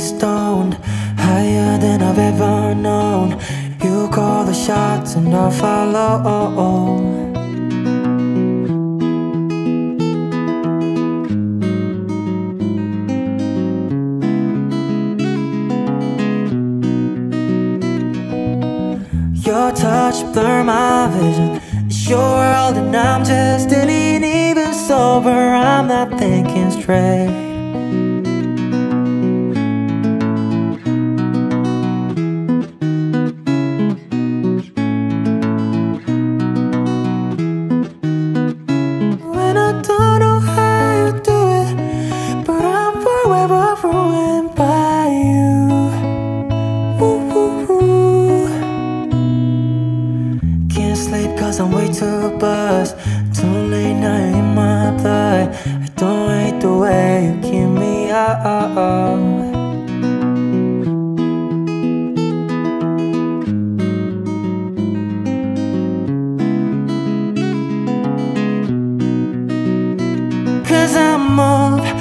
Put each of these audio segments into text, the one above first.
stoned, higher than I've ever known. You call the shots and I'll follow. Your touch blur my vision. It's your world and I'm just it. Even sober, I'm not thinking straight. Cause I'm way too buzzed. Too late night in my blood. I don't hate the way you keep me up. Cause I'm off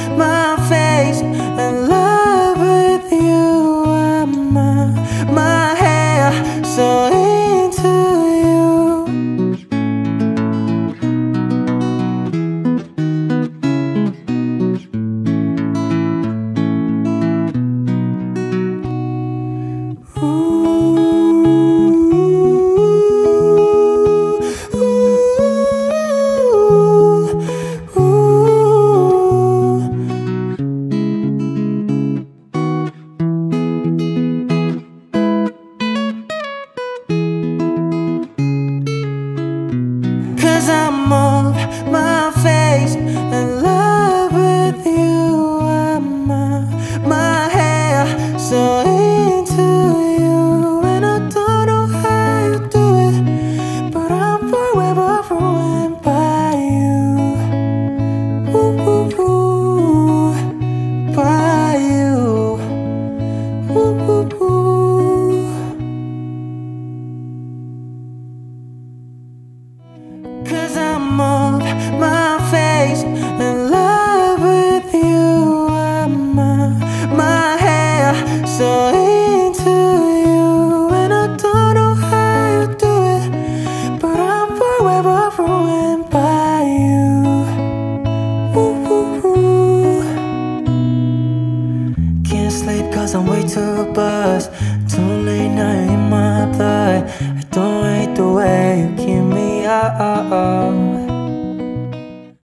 my face in love with you. I'm uh, my hair so into you. And I don't know how you do it, but I'm forever ruined by you. By you. Cause I'm ruined by you. Ooh, ooh, ooh. Can't sleep cause I'm way too buzzed. Too late night in my blood. I don't hate the way you keep me up.